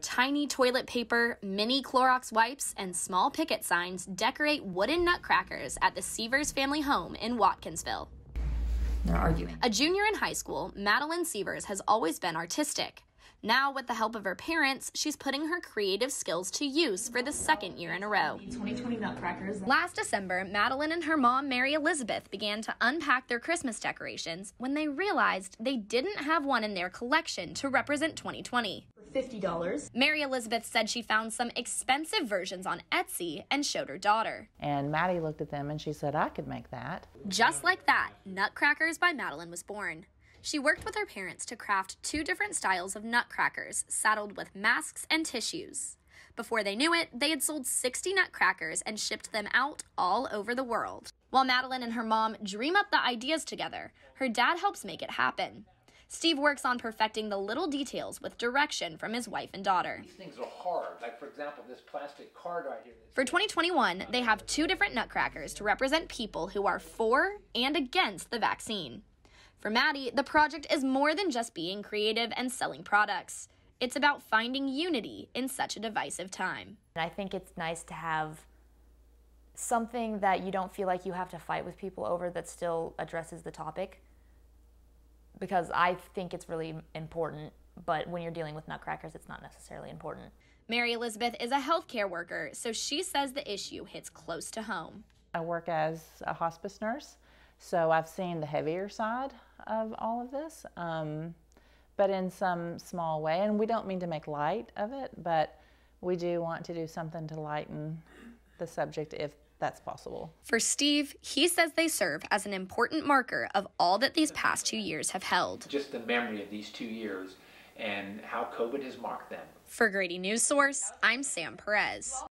Tiny toilet paper, mini Clorox wipes, and small picket signs decorate wooden nutcrackers at the Severs family home in Watkinsville. They're arguing. A junior in high school, Madeleine Severs has always been artistic. Now, with the help of her parents, she's putting her creative skills to use for the second year in a row. 2020 nutcrackers. Last December, Madeleine and her mom, Mary Elizabeth, began to unpack their Christmas decorations when they realized they didn't have one in their collection to represent 2020. $50. Mary Elizabeth said she found some expensive versions on Etsy and showed her daughter. And Maddie looked at them and she said, I could make that. Just like that, Nutcrackers by Madeleine was born. She worked with her parents to craft two different styles of nutcrackers saddled with masks and tissues. Before they knew it, they had sold 60 nutcrackers and shipped them out all over the world. While Madeleine and her mom dream up the ideas together, her dad helps make it happen. Steve works on perfecting the little details with direction from his wife and daughter. These things are hard. Like, for example, this plastic card right here. For 2021, they have two different nutcrackers to represent people who are for and against the vaccine. For Maddie, the project is more than just being creative and selling products. It's about finding unity in such a divisive time. I think it's nice to have something that you don't feel like you have to fight with people over that still addresses the topic. Because I think it's really important, but when you're dealing with nutcrackers, it's not necessarily important. Mary Elizabeth is a healthcare worker, so she says the issue hits close to home. I work as a hospice nurse, so I've seen the heavier side of all of this, um, but in some small way. And we don't mean to make light of it, but we do want to do something to lighten the subject if that's possible. For Steve, he says they serve as an important marker of all that these past two years have held. Just the memory of these two years and how COVID has marked them. For Grady Newsource, I'm Sam Perez.